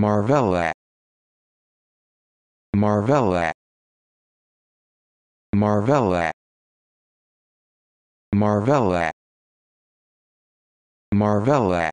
Marvella. Marvella. Marvella. Marvella. Marvella.